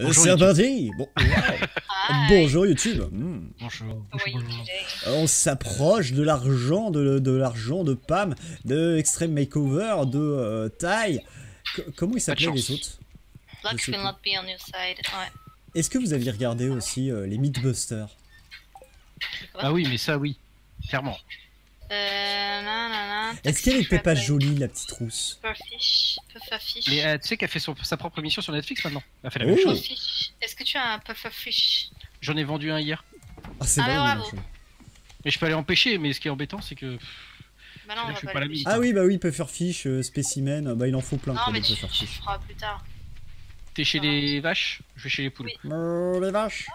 Bonjour, C'est YouTube. parti Bon. Bonjour YouTube Hmm. Bonjour. On s'approche de l'argent, de, de l'argent de Pam, de Extreme Makeover, de euh, Ty. Co- comment ils s'appelaient les autres? Luck will not be on your side. Ouais. Est-ce que vous aviez regardé aussi euh, les Mythbusters? Ah oui, mais ça, oui. Clairement. Euh, nanana, Est-ce qu'elle était pas jolie, la petite rousse? Pufferfish. Pufferfish. Mais euh, tu sais qu'elle fait son- sa propre émission sur Netflix maintenant. Elle a fait la Oh. même chose. Pufferfish. Est-ce que tu as un Pufferfish J'en ai vendu un hier. Ah, c'est Ah, bravo. Mais je peux aller empêcher, mais ce qui est embêtant, c'est que. Bah non, Là, on je va suis pas, pas le la pêcher. mise. Ah oui, bah oui, Pufferfish, euh, spécimen, bah il en faut plein Non, quoi, mais des tu, tu Pufferfish. feras plus tard. T'es chez les vaches, je vais chez les poules. Oui. Oh, les vaches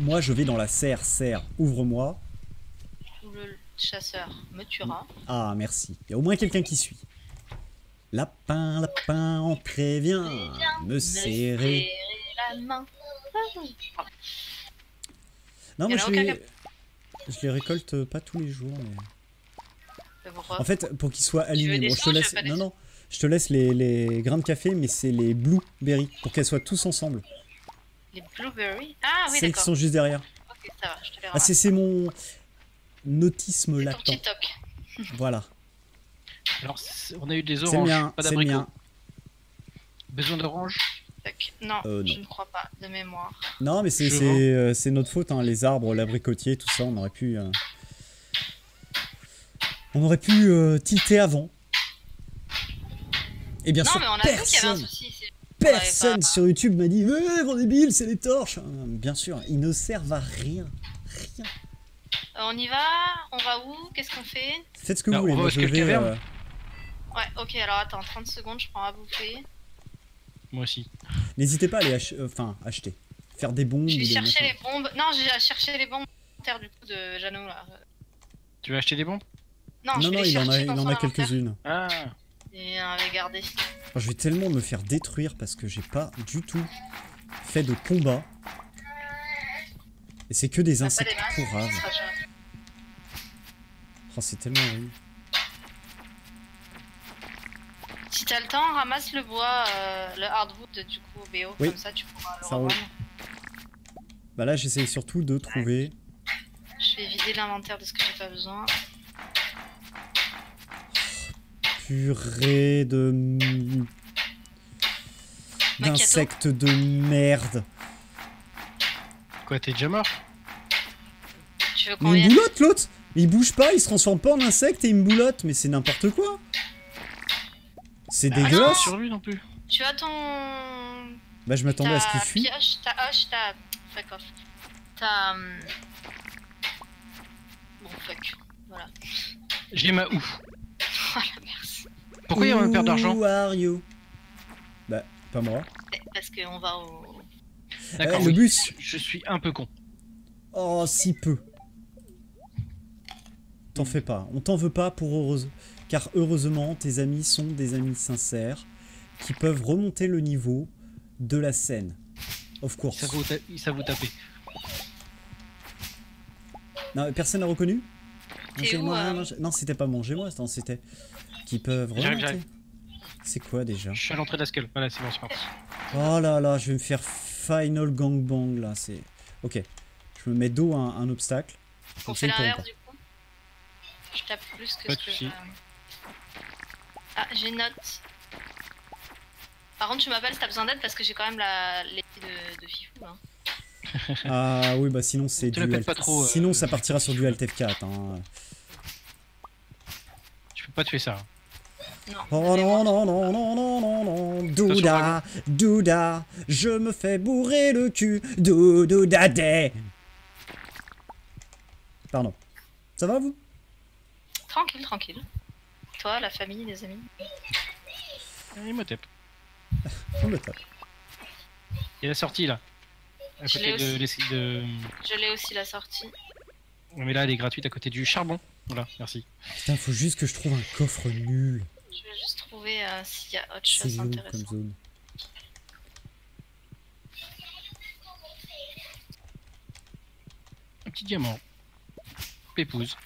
Moi, je vais dans la serre, serre, ouvre-moi. Chasseur me tuera. Ah, merci. Il y a au moins quelqu'un qui suit. Lapin, lapin, entrez, viens, me serrer. la main. Non, moi, je les... je les récolte pas tous les jours. mais- En fait, pour qu'ils soient alignés, bon, je te laisse. Non, non, je te laisse les, les grains de café, mais c'est les blueberries pour qu'elles soient tous ensemble. Les blueberries Ah oui, Celles qui sont juste derrière. Ok, ça va, je te les Ah, c'est mon autisme C'est ton latent. Voilà. Alors, on a eu des oranges, mien, pas d'abricots. Besoin d'oranges. Non, Euh, non. je ne crois pas, de mémoire. Non, mais c'est euh, notre faute, hein, les arbres, l'abricotier, tout ça, on aurait pu. euh, On aurait pu euh, tilter avant. Et bien non, sûr, mais on a avait un personne, souci. personne pas- sur YouTube m'a dit Eh, gros débile, c'est les torches Bien sûr, ils ne servent à rien. Rien. Euh, On y va On va où Qu'est-ce qu'on fait? Faites ce que Bah, vous voulez. on va Moi, je vais, euh, Ouais, ok, alors attends, 30 secondes, je prends à bouffer. Moi aussi. N'hésitez pas à aller ach- euh, enfin, acheter. Faire des bombes. Je vais chercher les bombes. Non, j'ai cherché les bombes terre du coup de Jeannot là. Tu veux acheter des bombes? Non, Non, je vais non, les il en a, il en a quelques-unes. Ah Et on avait gardé. Alors, je vais tellement me faire détruire parce que j'ai pas du tout fait de combat. Et c'est que des insectes masses, Oh, c'est tellement horrible. Si t'as le temps, ramasse le bois, euh, le hardwood du coup au BO, Oui. comme ça tu pourras le Ça roule. Bah là, j'essaye surtout de trouver. Je vais vider l'inventaire de ce que j'ai pas besoin. Purée de. d'insectes de merde. Quoi, t'es déjà mort? Tu veux combien me boulotte l'autre Il bouge pas, il se transforme pas en insecte et il me boulotte, mais c'est n'importe quoi C'est Bah, dégueulasse pas sur lui non plus. Tu as ton. Bah je m'attendais à ce qu'il ta fuit. ta hache, ta. Fuck off. Ta. hum, Bon, fuck. Voilà. J'ai ma ouf. Voilà, merci. Pourquoi il y a un père d'argent Who are you? Bah, pas moi. Parce qu'on va au. D'accord, Eh, le bus Je suis un peu con. Oh, si peu. T'en fais pas. On t'en veut pas pour heureuse. Car heureusement, tes amis sont des amis sincères qui peuvent remonter le niveau de la scène. Of course. Ça vous, ta- ça vous taper. Non, personne n'a reconnu Mangez-moi, mangez- Non, c'était pas mangez-moi, attends, c'était. Qui peuvent remonter. C'est quoi déjà Je suis à l'entrée de la skull. Voilà, c'est bon, c'est parti. Oh là là, je vais me faire final gangbang là, c'est. Ok. Je me mets dos à un, un obstacle. On Comme ça, fait ils pourront l'inverse pas. du coup. Je tape plus que Pas ce que. je- Ah, j'ai une note. Par contre, tu m'appelles si t'as besoin d'aide parce que j'ai quand même la l'épée de, de Fifou. Hein. Ah oui, bah sinon c'est du. Alt- pas trop, euh. Sinon ça partira sur du Alt F4. Hein. Tu peux pas tuer ça. Non. Oh non, non, non, non, non, non, non. Douda, douda, je me fais bourrer le cul. Doudou dadé. Pardon. Ça va vous? Tranquille, tranquille. Toi, la famille, les amis. Il me tape. On le tape. Il y a la sortie là. À Je côté l'ai de, aussi. l'es- de... Je l'ai aussi la sortie. Ouais, Mais là, elle est gratuite à côté du charbon. Voilà, merci. Putain, faut juste que je trouve un coffre nul. Je vais juste trouver euh, s'il y a autre C'est chose comme zone. Un petit diamant. Pépouze.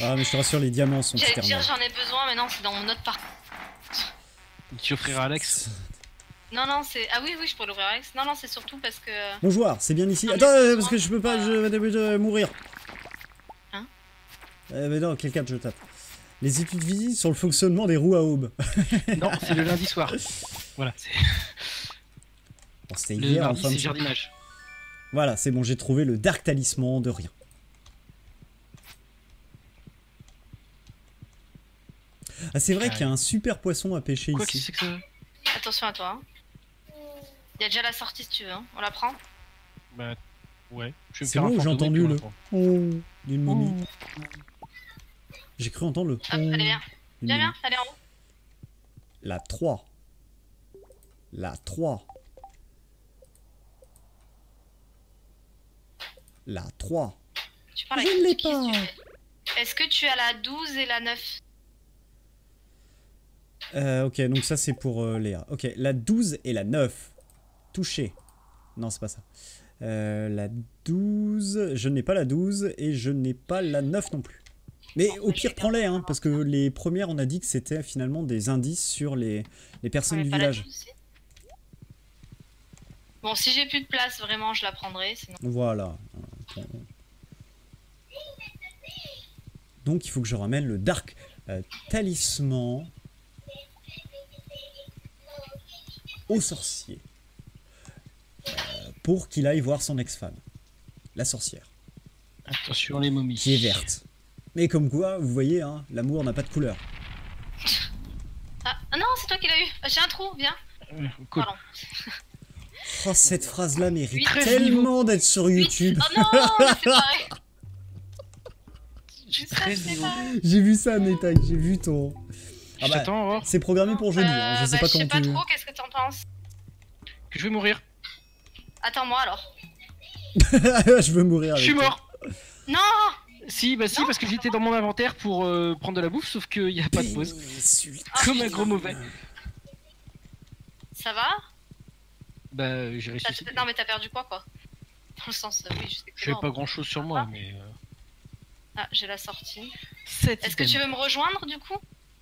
Ah, mais je te rassure, les diamants sont J'allais dire bien. j'en ai besoin, mais non, c'est dans mon autre parc. Tu offriras Alex? Non, non, c'est. Ah oui, oui, je pourrais l'ouvrir avec. Non, non, c'est surtout parce que. Bonjour, c'est bien ici. Non, Attends, euh, parce que je peux pas, je vais euh, mourir. Hein? Euh, mais non, carte je tape? Les études physiques sur le fonctionnement des roues à aube. Non, c'est le lundi soir. Voilà, c'est Bon, C'était le hier en mardi, fin de c'est jardinage. Voilà, c'est bon, j'ai trouvé le Dark Talisman de rien. Ah, c'est vrai qu'il y a un super poisson à pêcher Quoi, qu'est-ce ici. que c'est que ça Attention à toi. hein. Il y a déjà la sortie si tu veux. hein. On la prend Bah, ouais. Je vais me C'est bon j'ai entendu le. Oh d'une momie J'ai cru entendre le Hop, allez, viens. Viens, viens, allez en haut. La 3. La 3. La 3. Tu parles Je ne l'ai pas. Est-ce que tu as la 12 et la 9 Euh, ok, donc ça c'est pour euh, Léa. Ok, la 12 et la 9. Touché. Non, c'est pas ça. Euh, la 12. Je n'ai pas la 12 et je n'ai pas la 9 non plus. Mais au pire, prends-les, hein, parce que les premières, on a dit que c'était finalement des indices sur les, les personnes du village. 12, si. Bon, si j'ai plus de place, vraiment, je la prendrai. Sinon... Voilà. Donc il faut que je ramène le Dark euh, Talisman au sorcier. Euh, pour qu'il aille voir son ex-femme. La sorcière. Attention les momies. Qui est verte. Mais comme quoi, vous voyez, hein, l'amour n'a pas de couleur. Ah, ah non, c'est toi qui l'as eu. Ah, J'ai un trou, viens. Euh, Cool. Pardon. Oh, cette phrase-là mérite Huit. tellement d'être sur YouTube. Oh non, c'est pareil. J'ai Ça, 13 c'est niveaux. pareil. J'ai vu ça, Netak, j'ai vu ton... Ah Je bah. C'est programmé pour jeudi, hein, je Euh, sais bah, pas je sais comment pas tu... trop, qu'est-ce que t'en penses Que je vais mourir. Attends-moi alors. je veux mourir Je suis toi. mort. Non Si, bah si, Non. parce que j'étais dans mon inventaire pour euh, prendre de la bouffe, sauf qu'il n'y a pas de pause. Ah, Comme un gros mauvais. Ça va Bah, j'ai ressuscité. Non mais t'as perdu quoi quoi Dans le sens, oui, je sais que J'avais pas grand chose sur moi, mais. euh, Ah, j'ai la sortie. 7 Est-ce que tu veux me rejoindre du coup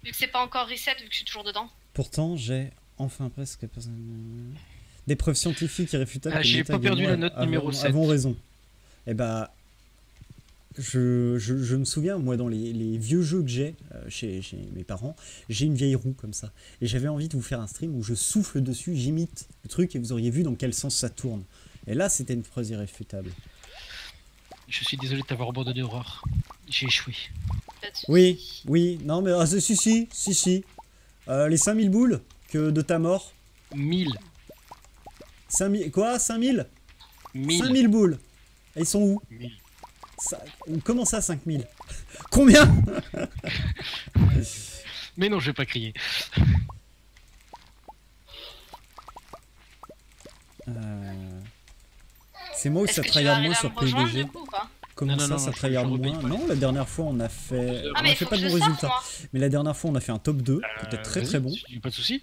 Vu que c'est pas encore reset, vu que je suis toujours dedans. Pourtant, j'ai enfin presque des preuves scientifiques irréfutables. Ah, j'ai pas perdu la note numéro 7. Avons raison. Eh bah, je, je, je me souviens, moi, dans les, les vieux jeux que j'ai euh, chez, chez mes parents, j'ai une vieille roue comme ça. Et j'avais envie de vous faire un stream où je souffle dessus, j'imite le truc et vous auriez vu dans quel sens ça tourne. Et là, c'était une preuve irréfutable. Je suis désolé de t'avoir abandonné, Aurore. J'ai échoué. Oui, oui, non, mais ah, si, si, si, si, si. Euh, les 5000 boules que de ta mort. 1000. 5000, quoi 5000 1000. 5000 boules. Et ils sont où? 1000. Ça- Comment ça 5000 Combien? Mais non, je vais pas crier. Euh, C'est moi ou ça moins à sur me rejoindre PUBG Comment Non, ça, non, ça je repaye moins pas. Non, la dernière fois on a fait... Ah on mais a fait pas de bons résultats. Mais la dernière fois on a fait un top 2, qui était très Euh, très bon. Pas de soucis.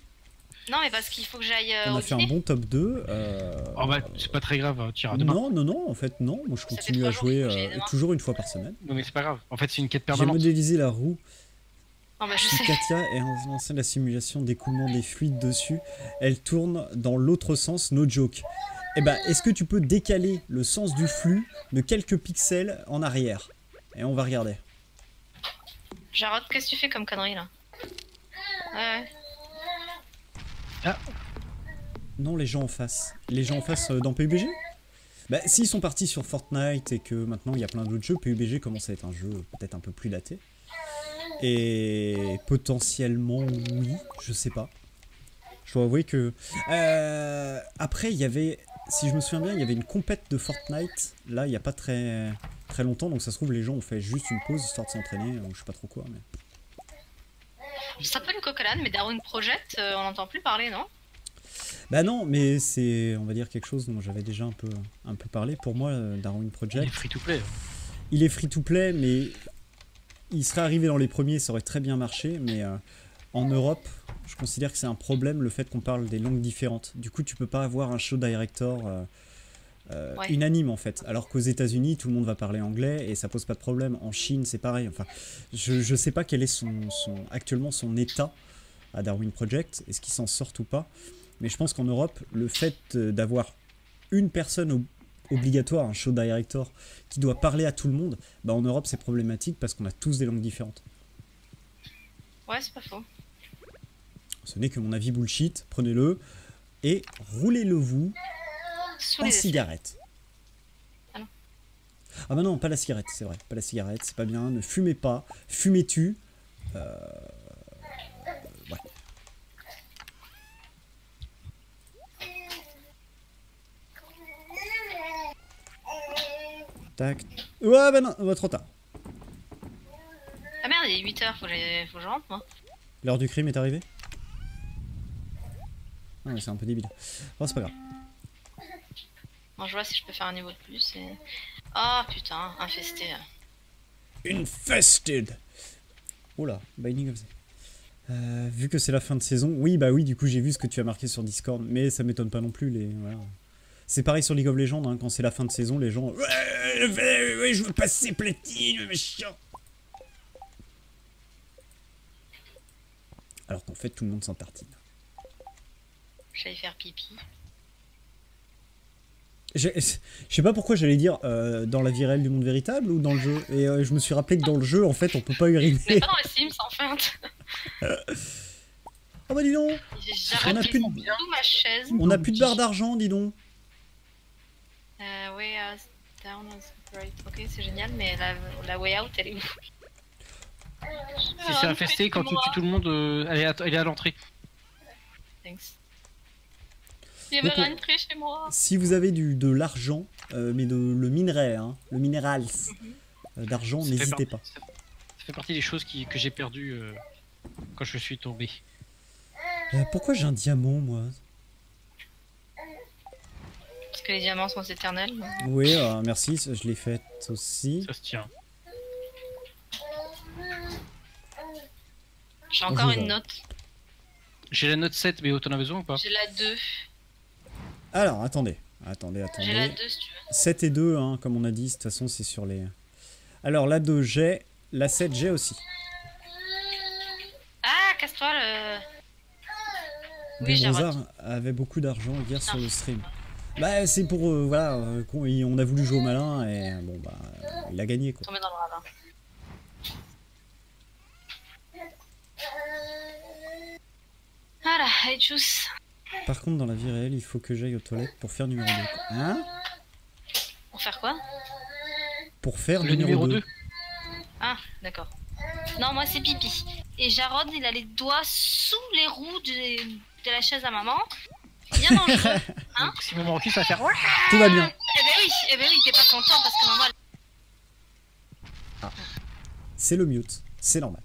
Non mais parce qu'il faut que j'aille euh, On a fait un bon top 2. euh, Oh bah, c'est pas très grave, tu iras demain. Non, non, non, en fait non, moi je continue à jouer euh, toujours une fois par semaine. Non, mais c'est pas grave. En fait, c'est une quête J'ai permanente. modélisé la roue Non bah je Si sais. Katia est lancé la simulation d'écoulement des fluides dessus, elle tourne dans l'autre sens, no joke. Eh ben, est-ce que tu peux décaler le sens du flux de quelques pixels en arrière Et on va regarder. Jarod, qu'est-ce que tu fais comme connerie là Ouais. Non, les gens en face. Les gens en face euh, dans PUBG Bah, s'ils sont partis sur Fortnite et que maintenant il y a plein d'autres jeux, PUBG commence à être un jeu peut-être un peu plus daté. Et potentiellement, oui, je sais pas. Je dois avouer que. Euh, après, il y avait. Si je me souviens bien, il y avait une compète de Fortnite, là, il n'y a pas très, très longtemps, donc ça se trouve, les gens ont fait juste une pause histoire de s'entraîner, ou je sais pas trop quoi. Mais... Je s'appelle le coq-à-l'âne, mais Darwin Project, euh, on n'entend plus parler, non? Bah non, mais c'est, on va dire, quelque chose dont j'avais déjà un peu, un peu parlé. Pour moi, euh, Darwin Il Project, est free to play. il est free to play, mais il serait arrivé dans les premiers, ça aurait très bien marché, mais euh, en Europe, je considère que c'est un problème le fait qu'on parle des langues différentes. Du coup, tu peux pas avoir un show director euh, euh, Ouais. unanime en fait. Alors qu'aux États-Unis, tout le monde va parler anglais et ça pose pas de problème. En Chine, c'est pareil. Enfin, je, je sais pas quel est son, son- actuellement son état à Darwin Project. Est-ce qu'ils s'en sortent ou pas Mais je pense qu'en Europe, le fait euh, d'avoir une personne ob- obligatoire, un show director, qui doit parler à tout le monde, bah en Europe c'est problématique parce qu'on a tous des langues différentes. Ouais, c'est pas faux. Ce n'est que mon avis bullshit, prenez-le et roulez-le vous en cigarette. Ah non. Ah bah non, pas la cigarette, c'est vrai, pas la cigarette, c'est pas bien, ne fumez pas, fumez-tu. Euh... Ouais. Tac. Ouais, bah non, bah trop tard. Ah merde, il est 8h, faut, que j'ai- faut que je rentre moi. L'heure du crime est arrivée? Ah c'est un peu débile. Oh, c'est pas grave. Bon, je vois si je peux faire un niveau de plus. Et... Oh putain, infesté. Infested Oh là, Binding of the... Euh, vu que c'est la fin de saison, oui bah oui du coup j'ai vu ce que tu as marqué sur Discord, mais ça m'étonne pas non plus les... voilà. C'est pareil sur League of Legends, hein, quand c'est la fin de saison, les gens... Ouais, ouais, ouais, je veux passer platine, machin Alors qu'en fait tout le monde s'en tartine. J'allais faire pipi. Je je sais pas pourquoi j'allais dire euh, dans la vie réelle du monde véritable ou dans le jeu, et euh, je me suis rappelé que dans le jeu en fait on peut pas uriner. Mais pas dans les Sims en fait. Oh bah dis donc On a plus de- sous ma chaise. On a plus de barre d'argent, dis donc Euh, way out, down, right. Ok, c'est génial, mais la, la way out, elle est où Si c'est infesté, quand tu tues tout le monde, euh, elle est à, elle est à l'entrée. Thanks. Il Donc, veut on- rentrer chez moi. Si vous avez du, de l'argent, euh, mais de, le minerai, hein, le minéral euh, d'argent, n'hésitez pas. Ça, ça fait partie des choses qui, que j'ai perdues euh, quand je suis tombé. Euh, pourquoi j'ai un diamant, moi? Parce que les diamants sont éternels. Oui, euh, merci, je l'ai fait aussi. Ça se tient. J'ai encore une note. J'ai la note 7, mais t'en as besoin ou pas? J'ai la 2. Alors, attendez, attendez, J'ai la attendez. 2 si tu veux. 7 et 2, hein, comme on a dit, de toute façon, c'est sur les... Alors, la 2, j'ai... La 7, j'ai aussi. Ah, casse-toi le. Oui, j'ai Rosard avait beaucoup d'argent hier sur le stream. Bah, c'est pour... euh, voilà, euh, qu'on- on a voulu jouer au malin, et bon, bah, euh, il a gagné, quoi. tombé dans le ravin. Voilà, allez, tchuss. Par contre, dans la vie réelle, il faut que j'aille aux toilettes pour faire numéro 2. Hein? Pour faire quoi? Pour faire Le numéro, numéro 2. 2. Ah, d'accord. Non, moi c'est pipi. Et Jarod, il a les doigts sous les roues de, de la chaise à maman. Bien dangereux. Hein? Donc si mon recul, ça va faire. Tout va bien. eh ben oui, eh ben oui, t'es pas content parce que maman. elle- C'est le mute. C'est normal.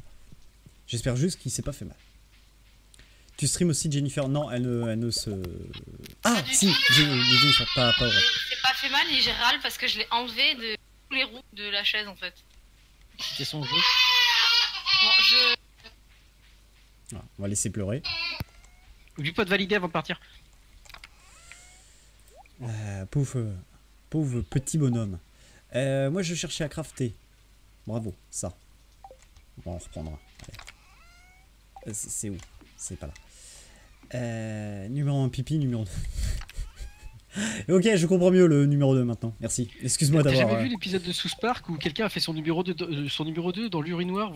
J'espère juste qu'il s'est pas fait mal. Tu stream aussi Jennifer? Non, elle ne, elle ne se... Ah, si, Jennifer, pas, pas vrai. C'est pas fait mal et j'ai râle parce que je l'ai enlevé de tous les roues de la chaise en fait. C'était son jeu. Bon, je. Voilà, on va laisser pleurer. Oublie pas de valider avant de partir. Euh, pauvre, pauvre petit bonhomme. Euh, moi, je cherchais à crafter. Bravo, ça. Bon, on reprendra. Euh, c'est où? C'est pas là. Euh, numéro 1 pipi, numéro 2. ok, je comprends mieux le numéro 2 maintenant. Merci. Excuse-moi T'as d'avoir... jamais euh, vu l'épisode de South Park où quelqu'un a fait son numéro 2, euh, son numéro 2 dans l'urinoir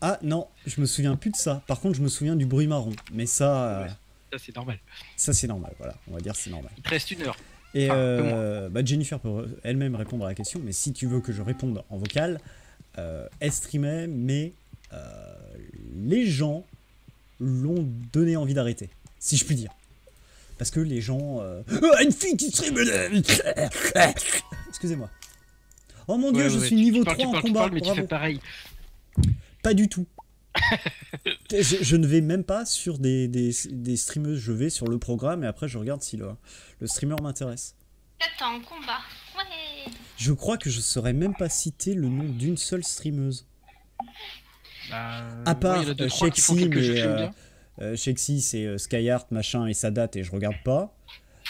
Ah non, je me souviens plus de ça. Par contre, je me souviens du bruit marron. Mais ça, euh, Ouais. Ça, c'est normal. ça c'est normal. Voilà, on va dire c'est normal. Il te reste une heure. Et euh, bah, Jennifer peut elle-même répondre à la question, mais si tu veux que je réponde en vocal, euh, elle streamait, mais euh, les gens l'ont donné envie d'arrêter, si je puis dire. Parce que les gens... euh, Ah, une fille qui stream Excusez-moi. Oh mon dieu, Ouais, je ouais, suis niveau tu parles, 3 tu en tu combat. parles, mais tu fais pareil. Pas du tout. je, je ne vais même pas sur des, des, des streameuses, je vais sur le programme et après je regarde si le, le streamer m'intéresse. Attends, combat. Ouais. Je crois que je saurais même pas citer le nom d'une seule streameuse. Bah, À part, ouais, deux, euh, Shexy, que mais, euh, bien. Euh, Shexy, c'est euh, Skyheart, machin, et ça date et je regarde pas.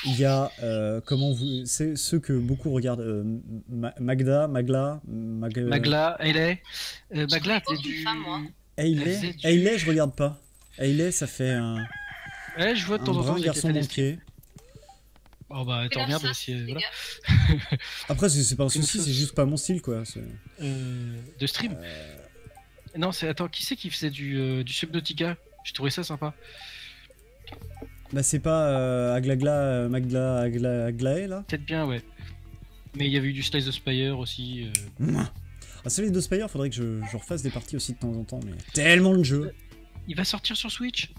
Il y a, euh, comment vous. C'est ceux que beaucoup regardent. euh, Ma- Magda, Magla, Mag... Magla. Euh, Magla, c'est du. femme, moi. Hayley, Elle faisait du- Hayley, je regarde pas. Hayley, ça fait un. Ouais, je vois de temps en garçon manqué. Oh bah, ça, si. fais Voilà. Après, c'est pas un souci, c'est juste pas mon style, quoi. Euh, de stream Non, c'est. Attends, qui c'est qui faisait du, euh, du Subnautica? J'ai trouvé ça sympa. Bah, c'est pas euh, Aglagla, euh, Magla, Agla, Aglaé, là? Peut-être bien, ouais. Mais il y avait eu du Slice of Spire aussi. euh. Ah, celui de Spire, faudrait que je, je refasse des parties aussi de temps en temps, mais tellement de jeux. Il va sortir sur Switch?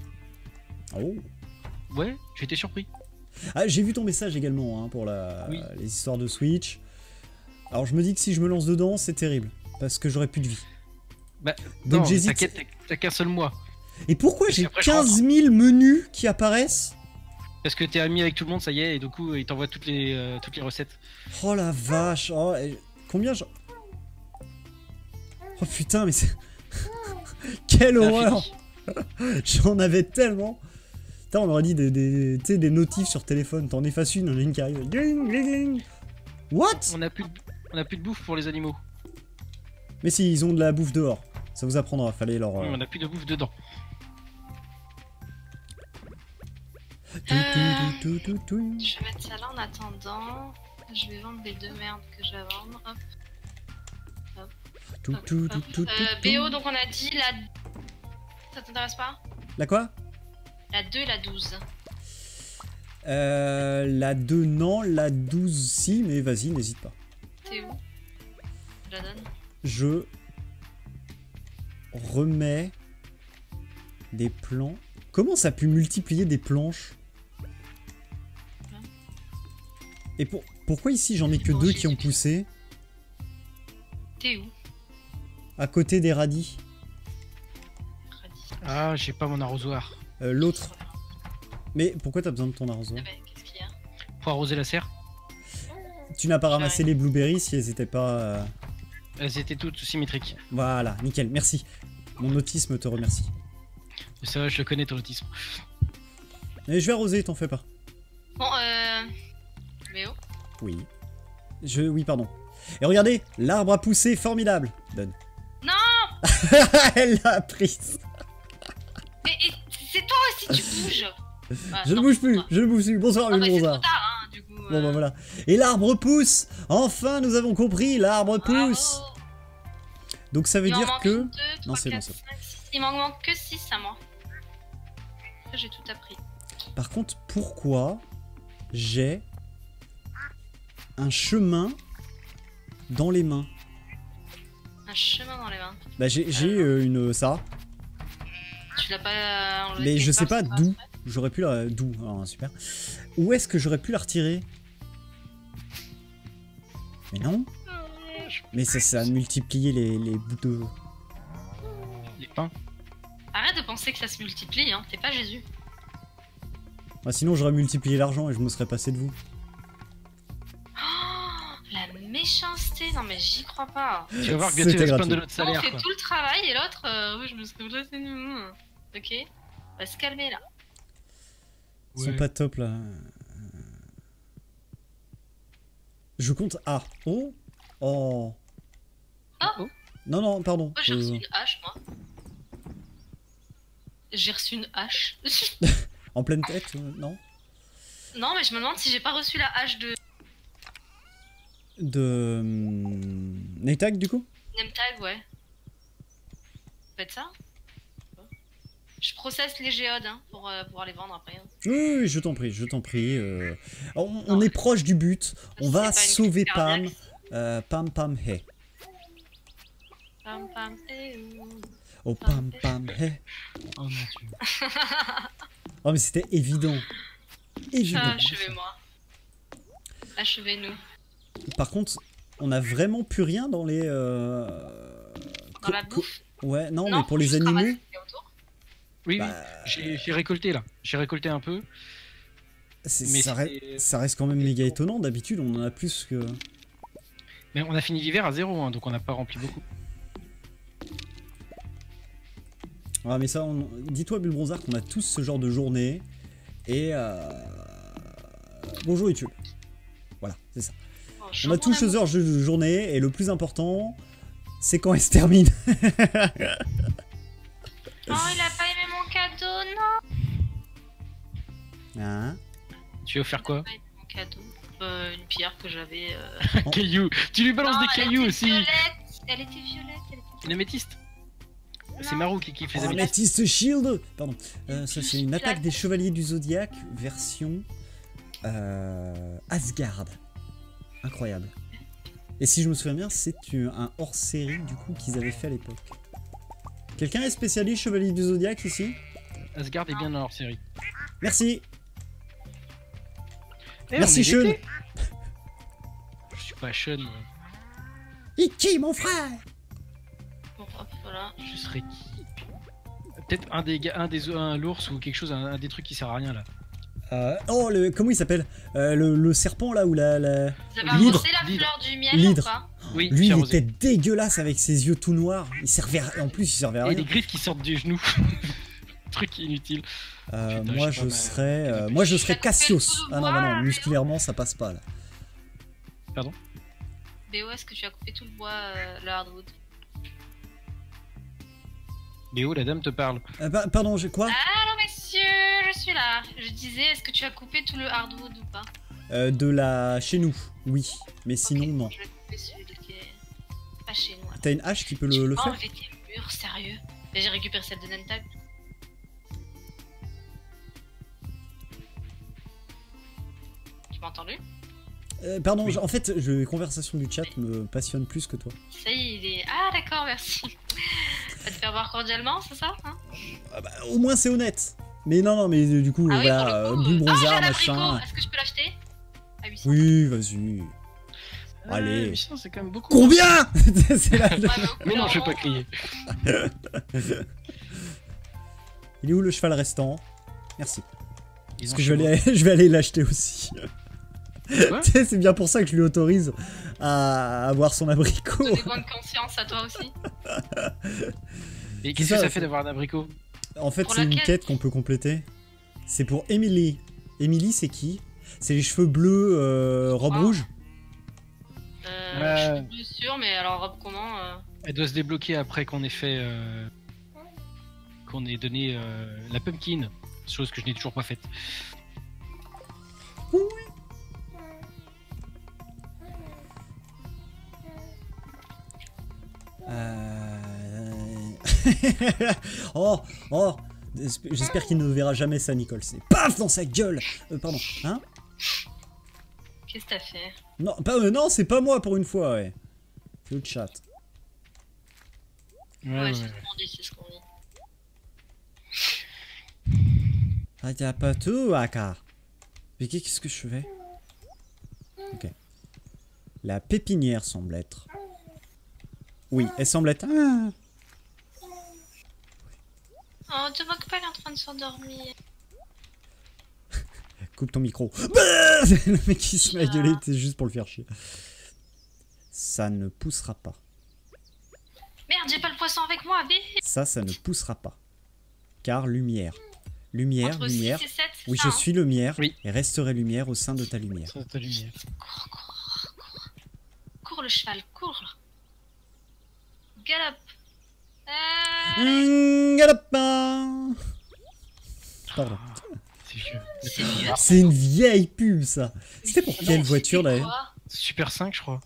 Oh. Ouais, j'ai été surpris. Ah, j'ai vu ton message également hein, pour la, Oui. les histoires de Switch. Alors, je me dis que si je me lance dedans, c'est terrible. Parce que j'aurai plus de vie. Bah, Donc non, j'hésite. T'as- qu'un seul mois. Et pourquoi j'ai qu'après, je 15 000 menus qui apparaissent Parce que t'es ami avec tout le monde, ça y est, et du coup, il t'envoie toutes les, euh, toutes les recettes. Oh la vache oh, Combien je... Oh putain, mais c'est... Quelle horreur. J'en avais tellement Putain, on aurait dit des, des, sais, des notifs sur téléphone. T'en effaces une, on a une qui arrive. Ding, ding. What? On a plus de, on a plus de bouffe pour les animaux. Mais si, ils ont de la bouffe dehors. Ça vous apprendra, fallait leur... euh, On a plus de bouffe dedans. tout. Je vais mettre ça là en attendant. Je vais vendre les deux merdes que j'ai à vendre. Hop, hop, tout, hop. tout, tout, Euh, tout, BO, donc on a dit la. Ça t'intéresse pas? La quoi? La 2 et la 12. euh, La 2, non. La 12, si, mais vas-y, n'hésite pas. T'es où? Je la donne. je remets des plans. Comment ça a pu multiplier des planches Et pour, pourquoi ici j'en ai que deux qui ont poussé T'es où à côté des radis. Ah, j'ai pas mon arrosoir. Euh, L'autre. Mais pourquoi t'as besoin de ton arrosoir Ah bah, Qu'est-ce qu'il y a Pour arroser la serre, Tu n'as pas ramassé les blueberries si elles étaient pas. euh, elles étaient toutes symétriques. Voilà, nickel, merci. Mon autisme te remercie. Ça, va, je le connais, ton autisme. Mais je vais arroser, t'en fais pas. Bon, euh. Oui. Je. Oui, pardon. Et regardez, l'arbre a poussé, formidable. Donne. Non Elle l'a prise. Mais et- c'est toi aussi, tu bouges Je ne non, bouge plus, je ne bouge plus. Bonsoir, le c'est trop bronzard. tard, hein, du coup. Bon bah voilà. Et l'arbre pousse Enfin, nous avons compris, l'arbre bravo. Donc ça veut Il dire que... deux, Non, trois, c'est bon, c'est six. Il m'en manque que 6 à moi. J'ai tout appris. Par contre, pourquoi j'ai un chemin dans les mains Un chemin dans les mains. Bah j'ai euh, une... ça, Tu l'as pas mais je sais pas d'où. J'aurais pu la... D'où super. Où est-ce que j'aurais pu la retirer? Mais non Mais ça, ça a multiplié les, les bouts de... Les pains. Arrête de penser que ça se multiplie, hein. T'es pas Jésus. Ah, sinon j'aurais multiplié l'argent et je me serais passé de vous. Oh, la méchanceté. Non, mais j'y crois pas. Tu vas voir que bientôt il C'était va se plaindre de notre on fait quoi. tout le travail et l'autre, euh, oui, je me suis blessé. nous. Ok On va se calmer là. Ils sont pas top là. Je compte. Ah Oh Oh Ah. Oh. Non, non, pardon. Moi, j'ai reçu Euh, une hache, moi. J'ai reçu une hache. en pleine tête, euh, non non, mais je me demande si j'ai pas reçu la hache de De. hum, Naytag du coup? Nemtag, ouais. Faites ça Je processe les géodes hein, pour euh, pouvoir les vendre après. hein. oui, oui, oui, je t'en prie, je t'en prie. euh, On, est proche du but. On va sauver Pam. Euh, Pam Pam Hey. Pam, pam, ouh. Oh Pam Pam Hey. Oh mon dieu. Oh, mais c'était évident. Évident. Ah, Achevez-moi. Achevez-nous. Par contre, on a vraiment plus rien dans les. euh, Dans la bouffe Ouais, non, mais pour les animaux. autour. Oui, Bah, oui, j'ai récolté là. J'ai récolté un peu. Mais ça, re- c'était- ça reste quand même méga étonnant. D'habitude, on en a plus que. Mais on a fini l'hiver à zéro, hein, donc on n'a pas rempli beaucoup. Ah, mais ça, on- dis-toi, Bulle Bronzard, qu'on a tous ce genre de journée. Et. euh, Bonjour YouTube. Voilà, c'est ça. On a tous ce genre de journée. Et le plus important, c'est quand elle se termine. Oh, il a pas aimé mon cadeau, non Hein? Tu veux faire quoi? Mon cadeau. Euh, une pierre que j'avais. euh, Oh. Cailloux Tu lui balances non, des cailloux aussi violette. Elle était violette. Elle était Une améthyste C'est. Marou qui kiffe les Oh, améthystes. Amethyst Shield Pardon. Euh, ça, c'est une attaque des Chevaliers du Zodiaque, version euh, Asgard. Incroyable. Et si je me souviens bien, c'est un hors-série du coup qu'ils avaient fait à l'époque. Quelqu'un est spécialiste Chevalier du Zodiaque ici? Asgard est bien dans leur série. Merci Merci, Sean. Je suis pas Sean, moi. Iki, mon frère? Bon, hop, voilà. je serais qui? Peut-être un des gars, un des un l'ours ou quelque chose, un, un des trucs qui sert à rien là. Euh, Oh, le, comment il s'appelle? Euh, le, le serpent là ou la... la- L'hydre. la L'hydre. fleur du miel ou pas? Oui, Lui, il arrosé. était dégueulasse avec ses yeux tout noirs. Il servait à... En plus, il servait à Et rien. des griffes qui sortent du genou. Truc inutile. Euh, Putain, moi, je serais, euh, moi, je serais Cassios. Ah non, bah non, musculairement, ça passe pas là. BO, est-ce que tu as coupé tout le bois, euh, le hardwood Léo, la dame te parle? Euh, pa- pardon, j'ai quoi? Allô, messieurs, je suis là. Je disais, est-ce que tu as coupé tout le hardwood ou pas? Euh, De la chez nous, oui. Mais sinon, Ok, non. Je vais couper celui qui est pas chez nous. alors. T'as une hache qui peut le, faire? murs, sérieux Et J'ai récupéré celle de Nental. Entendu Euh, Pardon, Oui. en fait, je- les conversations du chat me passionnent plus que toi. Ça y est, il est. Ah, d'accord, merci. Va te faire voir cordialement, c'est ça hein Ah bah, au moins, c'est honnête. Mais non, non, mais euh, du coup, Ah oui, voilà, euh, coup, boule euh, bronzard, Ah, machin. Est-ce que je peux l'acheter À 800. Oui, vas-y. Allez. Mais c'est quand même beaucoup. Combien C'est là. Ah, non, Mais non, je vais pas crier. Il est où le cheval restant? Merci. Parce que je vais aller, je vais aller l'acheter aussi. C'est bien pour ça que je lui autorise à avoir son abricot. Donnez bonne conscience à toi aussi. Et qu'est-ce que ça, fait d'avoir un abricot En fait, c'est une quête qu'on peut compléter. C'est pour Emily. Emily, c'est qui? C'est les cheveux bleus, euh, robe Ah. rouge? Euh, Ouais. Je suis plus sûre, mais alors, robe comment euh, Elle doit se débloquer après qu'on ait fait. euh, qu'on ait donné euh, la pumpkin. Chose que je n'ai toujours pas faite. Euh... oh, oh J'espère qu'il ne verra jamais ça, Nicole. C'est paf dans sa gueule Euh, Pardon, hein? Qu'est-ce que t'as fait? Non, pas, euh, non c'est pas moi pour une fois, ouais. C'est le chat. Ouais, Ouais, ouais, c'est ce qu'on dit, c'est ce qu'on dit. Ah, t'as pas tout, Aka. Mais qu'est-ce que je fais? Ok. La pépinière semble être. Oui, elle semble être. Ah. Oh, te moque pas, il est en train de s'endormir. Coupe ton micro. Bah le mec qui se met à gueuler, c'est juste pour le faire chier. Ça ne poussera pas. Merde, j'ai pas le poisson avec moi, vite Ça, ça ne poussera pas. Car lumière. Lumière, Entre lumière. 6 et 7, c'est Oui, ça, je hein suis lumière Oui. et resterai lumière au sein de ta lumière. Ça, ta lumière. Cours, cours, cours. Cours le cheval, cours. Galope. Euh, Mmh, galopin. Pardon. C'est une vieille pub, ça. C'était pour quelle non, voiture, d'ailleurs Super 5, je crois.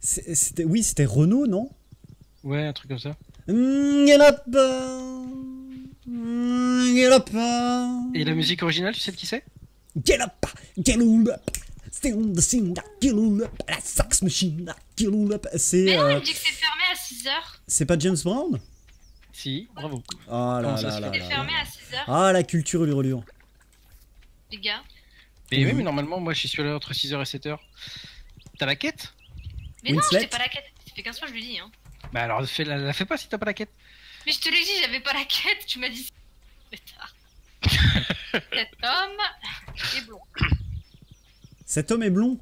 C'est- C'était, oui, c'était Renault, non? Ouais, un truc comme ça. Mmh, galopin. Mmh, galopin. Et la musique originale, tu sais de qui c'est? Galopin, galope. Stay on the scene, galope. La sax machine, galope. C'est, Mais non, il euh, me dit que c'est fermé à 6h. c'est pas James Brown? Si, bravo. Ah là Comment ça là se là fait C'est là fermé là. à 6h, Ah, la culture hurlure. les gars. Mais Oui. même normalement, moi, je suis là entre 6h et 7h. T'as la quête? Mais non, j'étais pas la quête. Ça fait 15 fois que je lui dis, hein. Bah alors, fais la, la fais pas si t'as pas la quête. Mais je te l'ai dit, j'avais pas la quête. Tu m'as dit. Pétard. Cet homme est blond. Cet homme est blond?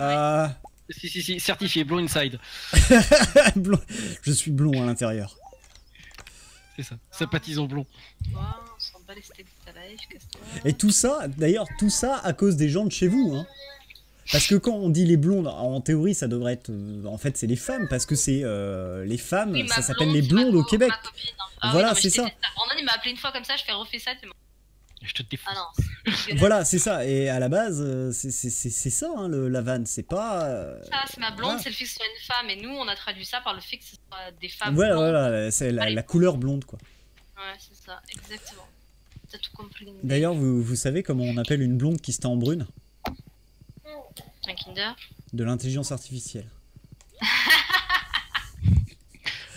Euh, Si, si, si, certifié, Blue Inside. blond. Je suis blond à l'intérieur. C'est ça. Sympathisant blond. On s'en bat les. Et tout ça, d'ailleurs, tout ça à cause des gens de chez vous. Hein. Parce que quand on dit les blondes, en théorie, ça devrait être. euh, en fait, c'est les femmes, parce que c'est euh, les femmes, Oui, ça s'appelle les blondes au Québec. Ah Voilà, c'est ça. Brandon, il m'a appelé une fois comme ça, je fais refais ça. Je te défonce. Ah non. Voilà, c'est ça. Et à la base, euh, c'est c'est- c'est- c'est ça, hein, le, la vanne. C'est pas. euh, Ça, c'est ma blonde, c'est le fait que ce soit une femme. Et nous, on a traduit ça par le fait que ce soit des femmes. Voilà, blondes. voilà, c'est la, couleur blonde, quoi. Ouais, c'est ça, exactement. T'as tout compris. D'ailleurs, vous, vous savez comment on appelle une blonde qui se tend en brune? Un Kinder. De l'intelligence artificielle.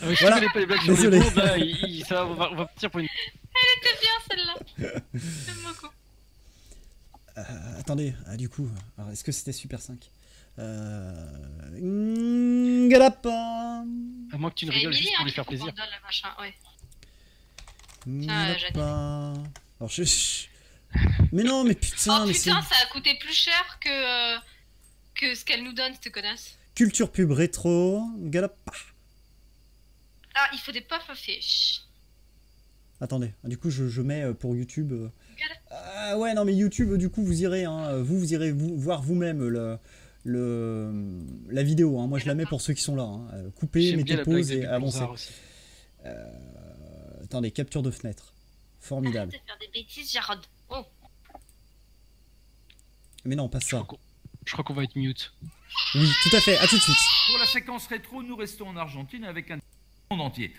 Oui, je Voilà. connais pas les blagues sur Désolé. les blondes, là, il- il- ça va, on va, on va partir pour une. C'est bien celle-là. J'aime beaucoup. Euh, attendez, ah, du coup, alors, est-ce que c'était Super 5 euh... À moins que tu ne rigoles juste hein, pour lui faire plaisir. dans le machin, ouais. Ngalapa. Alors, je... Mais non, mais putain, oh mais putain, ça a coûté plus cher que, euh, que ce qu'elle nous donne, cette connasse. culture pub rétro. Ngalapa. Ah, il faut des puffs à fish. Attendez, ah, du coup, je, je mets euh, pour YouTube. euh. Ah ouais, non, mais YouTube, du coup, vous irez, hein, vous, vous irez vous, voir vous-même le, le, la vidéo. hein. Moi, je la mets pour ceux qui sont là. hein. Euh, Coupez, mettez pause et avancez. Euh, attendez, capture de fenêtre. Formidable. Arrête de faire des bêtises, Jarod. Oh, Mais non, pas ça. Je crois qu'on va être mute. Oui, tout à fait, à tout de suite. Pour la séquence rétro, nous restons en Argentine avec un monde entier.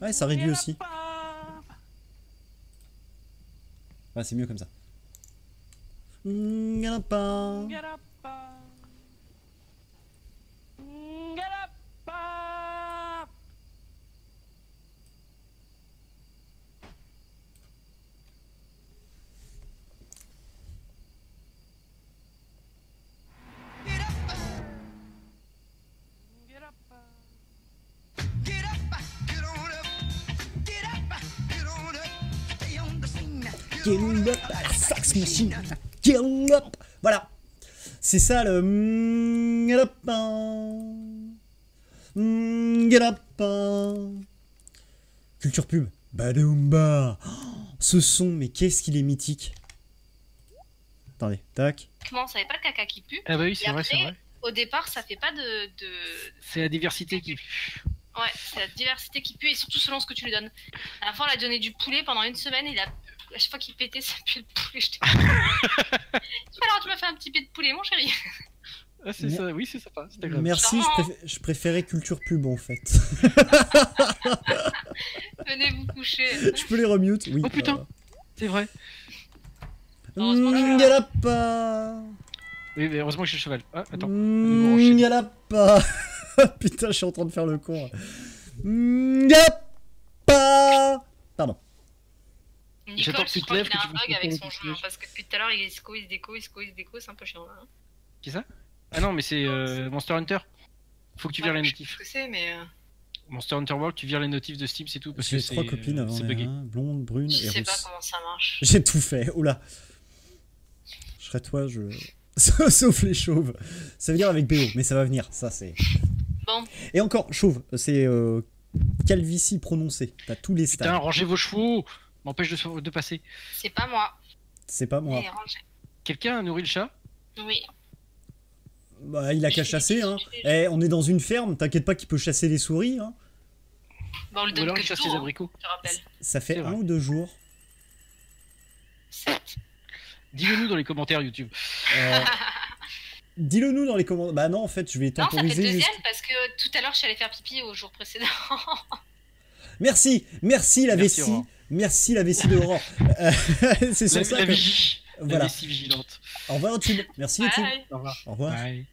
Ouais, ça réduit aussi. Ouais, c'est mieux comme ça. Machine. Voilà. C'est ça le. Get up. Get up. Culture pub. Badoumba. Oh, Ce son, mais qu'est-ce qu'il est mythique. Attendez, tac. comment on savait pas le caca qui pue Ah bah oui, c'est vrai, c'est vrai. Au départ, ça fait pas de. de... C'est la diversité qui. Ouais, c'est la diversité qui pue et surtout selon ce que tu lui donnes. À la fois, on a donné du poulet pendant une semaine et il a... à chaque fois qu'il pétait, ça puait le poulet. J'étais. Alors, tu m'as fait un petit pied de poulet, mon chéri. Ah, c'est Mais- ça, oui, c'est sympa, agréable. Merci, je, je préférais culture pub en fait. Venez vous coucher. je peux les remute Oui. Oh, putain. voilà. C'est vrai. Heureusement que je suis Mm, là. Galapa. Oui, mais heureusement que j'ai le cheval. Ah, attends. nouveau Mm, enchaîné. Galapa. Putain, je suis en train de faire le con. Galapa. Pardon. J'attends Nicole, que tu je te crois lèves, qu'il a que un tu bug avec son jeu, hein, parce que depuis tout à l'heure, il se déco, il se déco, il se il se déco, c'est un peu chiant là. hein. Qui ça? Ah non, mais c'est euh, Monster Hunter. Faut que tu vires les je sais notifs. ce que c'est, mais. euh, Monster Hunter World, tu vires les notifs de Steam, c'est tout. Parce que J'ai c'est trois copines avant. c'est hein, blonde, brune Je et sais pas comment ça marche. J'ai tout fait. Oula. Je serais toi, je. Sauf les chauves. Ça veut dire avec BO, mais ça va venir. Ça, c'est. Bon, Et encore, chauve, c'est euh, calvitie prononcée. T'as tous les Putain, stades. rangez vos chevaux M'empêche de, de passer. c'est pas moi. C'est pas moi. Quelqu'un a nourri le chat? Oui. Bah, il a qu'à chasser, hein. Eh, on est dans une ferme, t'inquiète pas qu'il peut chasser les souris, hein. Bon, on Ou donne alors que chasse les hein, abricots je te rappelle. Ça fait un vrai. ou deux jours. Sept. Dis-le-nous dans les commentaires YouTube. Euh, Dis-le nous dans les commentaires. Bah non, en fait, je vais Non, ça fait le temporiser. deuxième juste- parce que tout à l'heure, je suis allée faire pipi au jour précédent. Merci, merci la Merci, vessie. Aurore. Merci la vessie d'Aurore. Euh, c'est sur La, ça la que. vigie. La Voilà. vessie vigilante. Au revoir YouTube. Merci YouTube. Bye. Au revoir. Au revoir. Bye.